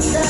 Thank you.